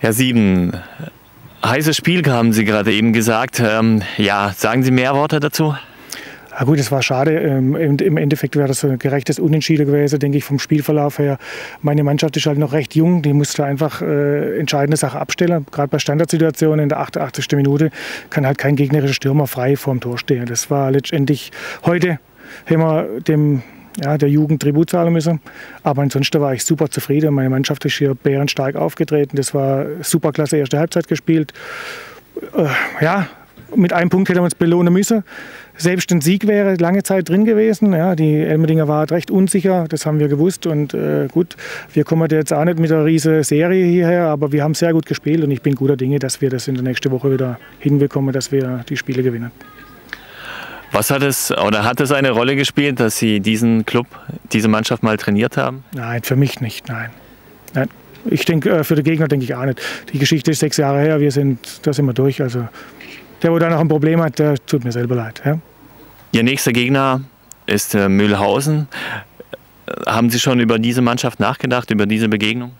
Herr Sieben, heißes Spiel haben Sie gerade eben gesagt. Ähm, ja, sagen Sie mehr Worte dazu? Ja gut, es war schade. Ähm, Im Endeffekt wäre das ein gerechtes Unentschieden gewesen, denke ich, vom Spielverlauf her. Meine Mannschaft ist halt noch recht jung, die musste einfach äh, entscheidende Sachen abstellen. Gerade bei Standardsituationen in der 88. Minute kann halt kein gegnerischer Stürmer frei vorm Tor stehen. Das war letztendlich heute haben wir dem ja, der Jugend Tribut zahlen müssen. Aber ansonsten war ich super zufrieden. Meine Mannschaft ist hier bärenstark aufgetreten. Das war super klasse erste Halbzeit gespielt. Äh, ja, mit einem Punkt hätten wir uns belohnen müssen. Selbst ein Sieg wäre lange Zeit drin gewesen. Ja, die Elmerdinger war recht unsicher, das haben wir gewusst. Und äh, gut, wir kommen jetzt auch nicht mit einer riesen Serie hierher, aber wir haben sehr gut gespielt und ich bin guter Dinge, dass wir das in der nächsten Woche wieder hinbekommen, dass wir die Spiele gewinnen. Was hat es oder hat es eine Rolle gespielt, dass Sie diesen Club, diese Mannschaft mal trainiert haben? Nein, für mich nicht, nein. nein. Ich denke, äh, für den Gegner denke ich auch nicht. Die Geschichte ist sechs Jahre her, wir sind, da sind wir durch. Also der, wo da noch ein Problem hat, der tut mir selber leid. Ja? Ihr nächster Gegner ist äh, Mühlhausen. Haben Sie schon über diese Mannschaft nachgedacht, über diese Begegnung?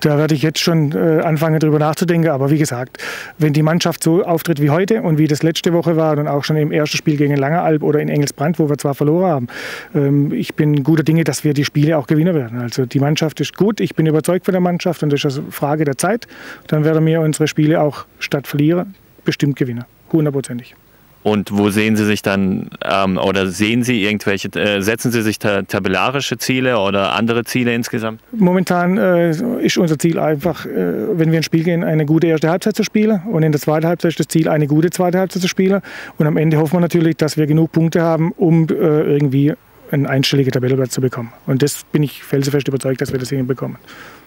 Da werde ich jetzt schon äh, anfangen, darüber nachzudenken. Aber wie gesagt, wenn die Mannschaft so auftritt wie heute und wie das letzte Woche war und auch schon im ersten Spiel gegen Langeralb oder in Engelsbrand, wo wir zwar verloren haben, ähm, ich bin guter Dinge, dass wir die Spiele auch gewinnen werden. Also die Mannschaft ist gut, ich bin überzeugt von der Mannschaft und das ist eine Frage der Zeit. Dann werden wir unsere Spiele auch statt verlieren bestimmt gewinnen, hundertprozentig. Und wo sehen Sie sich dann, ähm, oder sehen Sie irgendwelche, äh, setzen Sie sich ta tabellarische Ziele oder andere Ziele insgesamt? Momentan äh, ist unser Ziel einfach, äh, wenn wir ins Spiel gehen, eine gute erste Halbzeit zu spielen. Und in der zweiten Halbzeit ist das Ziel, eine gute zweite Halbzeit zu spielen. Und am Ende hoffen wir natürlich, dass wir genug Punkte haben, um äh, irgendwie einen einstelligen Tabellenplatz zu bekommen. Und das bin ich felsenfest überzeugt, dass wir das hinbekommen. bekommen.